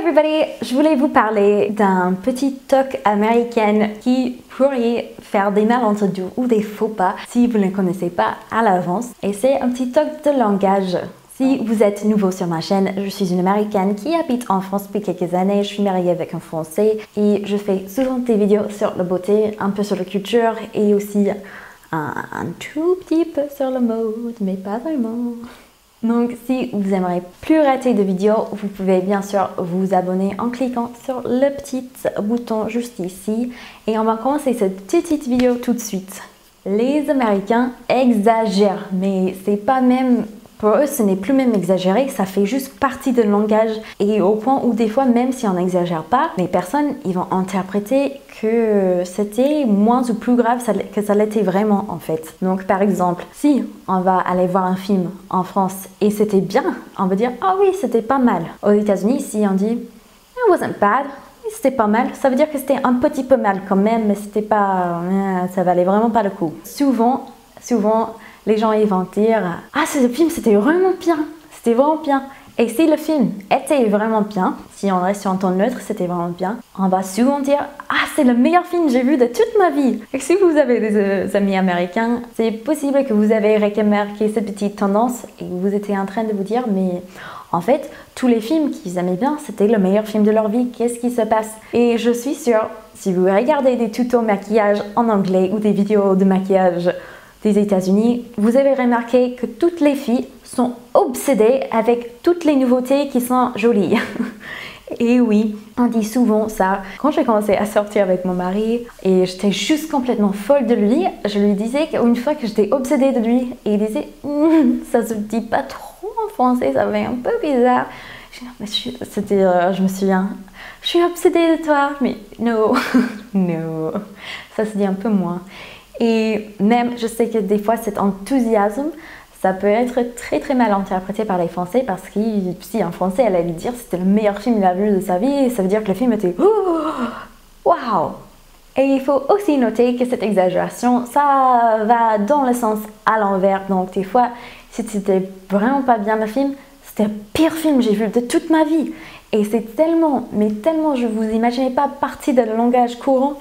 everybody! Je voulais vous parler d'un petit toc américain qui pourrait faire des malentendus ou des faux pas si vous ne le connaissez pas à l'avance. Et c'est un petit toc de langage. Si vous êtes nouveau sur ma chaîne, je suis une américaine qui habite en France depuis quelques années. Je suis mariée avec un français et je fais souvent des vidéos sur la beauté, un peu sur la culture et aussi un, un tout petit peu sur le mode, mais pas vraiment. Donc si vous aimeriez plus rater de vidéos, vous pouvez bien sûr vous abonner en cliquant sur le petit bouton juste ici. Et on va commencer cette petite vidéo tout de suite. Les Américains exagèrent, mais c'est pas même pour eux, ce n'est plus même exagéré, ça fait juste partie de langage. Et au point où des fois, même si on n'exagère pas, les personnes, ils vont interpréter que c'était moins ou plus grave que ça l'était vraiment en fait. Donc par exemple, si on va aller voir un film en France et c'était bien, on va dire ah oui, c'était pas mal. Aux États-Unis, si on dit it wasn't bad, c'était pas mal. Ça veut dire que c'était un petit peu mal quand même, mais c'était pas, euh, ça valait vraiment pas le coup. Souvent, souvent, les gens ils vont dire Ah, ce film c'était vraiment bien, c'était vraiment bien. Et si le film était vraiment bien, si on reste sur un ton neutre, c'était vraiment bien, on va souvent dire Ah, c'est le meilleur film que j'ai vu de toute ma vie. Et si vous avez des euh, amis américains, c'est possible que vous avez remarqué cette petite tendance et vous étiez en train de vous dire Mais en fait, tous les films qu'ils aimaient bien, c'était le meilleur film de leur vie. Qu'est-ce qui se passe? Et je suis sûre, si vous regardez des tutos maquillage en anglais ou des vidéos de maquillage des États-Unis, vous avez remarqué que toutes les filles sont obsédées avec toutes les nouveautés qui sont jolies. Et oui, on dit souvent ça. Quand j'ai commencé à sortir avec mon mari et j'étais juste complètement folle de lui, je lui disais qu'une fois que j'étais obsédée de lui, et il disait hum, ça se dit pas trop en français, ça fait un peu bizarre. C'était, euh, je me souviens, je suis obsédée de toi, mais no, no, ça se dit un peu moins. Et même, je sais que des fois, cet enthousiasme, ça peut être très très mal interprété par les Français parce que si un Français allait lui dire c'était le meilleur film qu'il a vu de sa vie, ça veut dire que le film était waouh. Et il faut aussi noter que cette exagération, ça va dans le sens à l'envers. Donc des fois, si c'était vraiment pas bien le film, c'était le pire film que j'ai vu de toute ma vie. Et c'est tellement, mais tellement, je vous imaginez pas partie de langage courant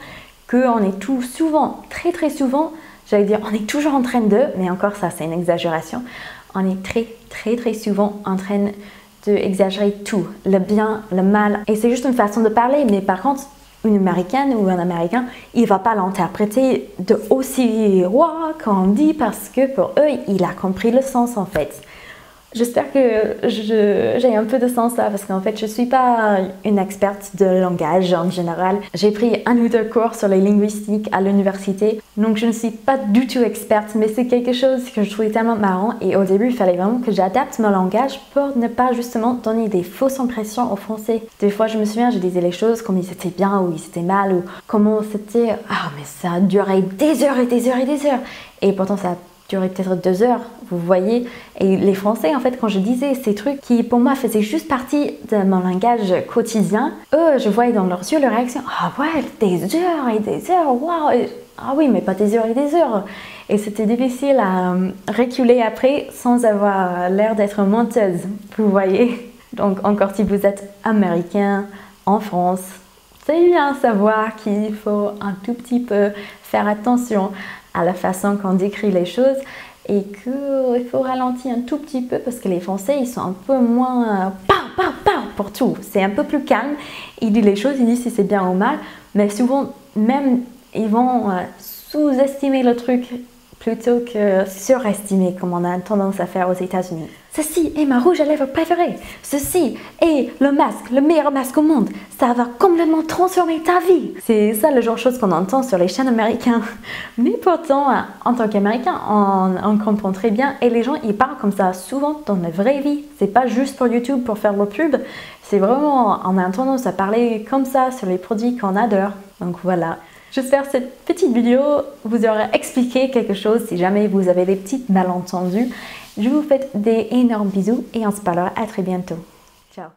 qu'on est tout souvent, très très souvent, j'allais dire, on est toujours en train de, mais encore ça c'est une exagération, on est très très très souvent en train d'exagérer tout, le bien, le mal, et c'est juste une façon de parler, mais par contre, une américaine ou un américain, il va pas l'interpréter de aussi roi qu'on dit parce que pour eux, il a compris le sens en fait. J'espère que j'ai un peu de sens là parce qu'en fait je suis pas une experte de langage en général. J'ai pris un ou deux cours sur les linguistiques à l'université donc je ne suis pas du tout experte mais c'est quelque chose que je trouvais tellement marrant et au début il fallait vraiment que j'adapte mon langage pour ne pas justement donner des fausses impressions aux français. Des fois je me souviens je disais les choses comme ils étaient bien ou ils étaient mal ou comment c'était ah mais ça a duré des heures et des heures et des heures et pourtant ça a duré peut-être deux heures, vous voyez. Et les Français, en fait, quand je disais ces trucs qui, pour moi, faisaient juste partie de mon langage quotidien, eux, je voyais dans leurs yeux leur réaction Ah ouais, des heures et des heures, waouh Ah oui, mais pas des heures et des heures. Et c'était difficile à euh, reculer après sans avoir l'air d'être menteuse, vous voyez. Donc, encore si vous êtes américain en France, c'est bien savoir qu'il faut un tout petit peu faire attention à la façon qu'on décrit les choses et qu'il faut ralentir un tout petit peu parce que les Français, ils sont un peu moins euh, pour tout. C'est un peu plus calme. Ils disent les choses, ils disent si c'est bien ou mal, mais souvent, même, ils vont euh, sous-estimer le truc plutôt que surestimer comme on a tendance à faire aux États-Unis. Ceci est ma rouge à lèvres préférée. Ceci est le masque, le meilleur masque au monde. Ça va complètement transformer ta vie. C'est ça le genre de choses qu'on entend sur les chaînes américaines. Mais pourtant, en tant qu'Américain, on, on, comprend très bien. Et les gens, ils parlent comme ça souvent dans la vraie vie. C'est pas juste pour YouTube pour faire le pub. C'est vraiment, on a tendance à parler comme ça sur les produits qu'on adore. Donc voilà. J'espère que cette petite vidéo vous aura expliqué quelque chose si jamais vous avez des petites malentendus. Je vous fais des énormes bisous et on se parlera à très bientôt. Ciao